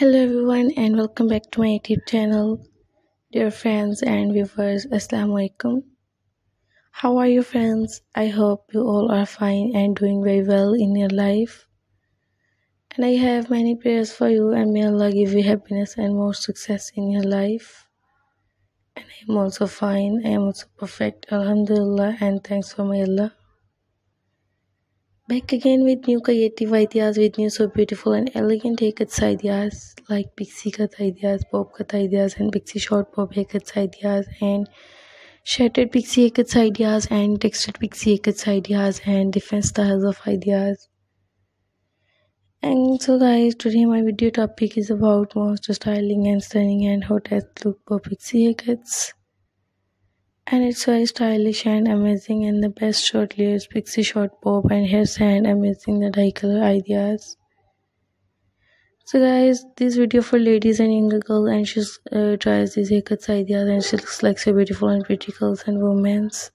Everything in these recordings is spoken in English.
Hello everyone and welcome back to my YouTube channel. Dear friends and viewers, Assalamu alaikum. How are you friends? I hope you all are fine and doing very well in your life. And I have many prayers for you and may Allah give you happiness and more success in your life. And I am also fine. I am also perfect. Alhamdulillah and thanks for my Allah. Back again with new creative ideas with new so beautiful and elegant haircuts ideas like pixie cut ideas, bob cut ideas and pixie short bob haircuts ideas and shattered pixie haircuts ideas and textured pixie haircuts ideas and different styles of ideas. And so guys, today my video topic is about monster styling and stunning and hottest look for pixie haircuts and it's very stylish and amazing and the best short layers pixie short bob and hair and amazing the dye color ideas. So guys this video for ladies and younger girls and she uh, tries these haircuts ideas and she looks like so beautiful and pretty girls and women's.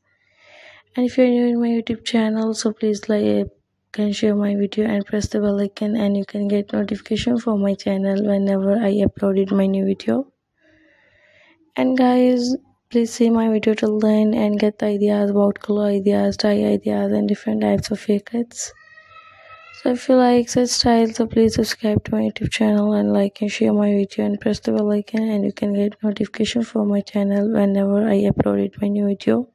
And if you're new in my youtube channel so please like can share my video and press the bell icon and you can get notification for my channel whenever i uploaded my new video. And guys Please see my video till then and get the ideas about color ideas, dye ideas and different types of haircuts. So if you like such styles, so please subscribe to my YouTube channel and like and share my video and press the bell icon and you can get notification for my channel whenever I upload my new video.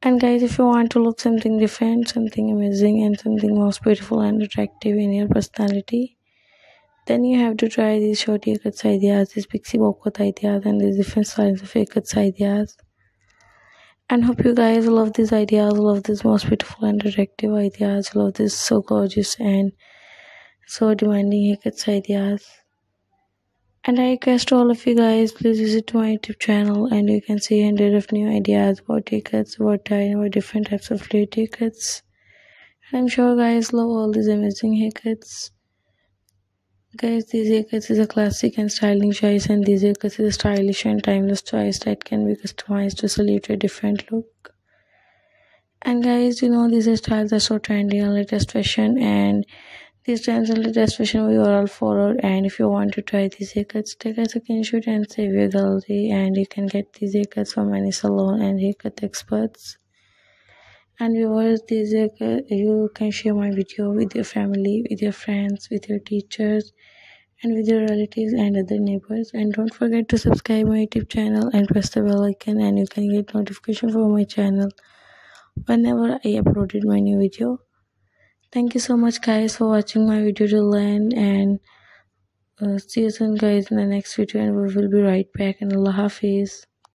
And guys, if you want to look something different, something amazing and something most beautiful and attractive in your personality, then you have to try these short haircuts ideas, these pixie cut ideas, and these different styles of haircuts ideas. And hope you guys love these ideas, love these most beautiful and attractive ideas, love these so gorgeous and so demanding haircuts ideas. And I request all of you guys, please visit my YouTube channel and you can see hundred of new ideas about haircuts, about dyeing, about different types of fluid haircuts. And I'm sure guys love all these amazing haircuts. Guys, these haircuts is a classic and styling choice and these haircuts is a stylish and timeless choice that can be customized to salute a different look. And guys, you know these styles are so trendy and latest fashion and these trends and latest fashion we are all followed and if you want to try these haircuts, take a screenshot and save your gallery and you can get these haircuts from any salon and haircut experts and viewers this you can share my video with your family with your friends with your teachers and with your relatives and other neighbors. And don't forget to subscribe my youtube channel and press the bell icon and you can get notification for my channel whenever i uploaded my new video. Thank you so much guys for watching my video till end and uh, see you soon guys in the next video and we will be right back and allah hafiz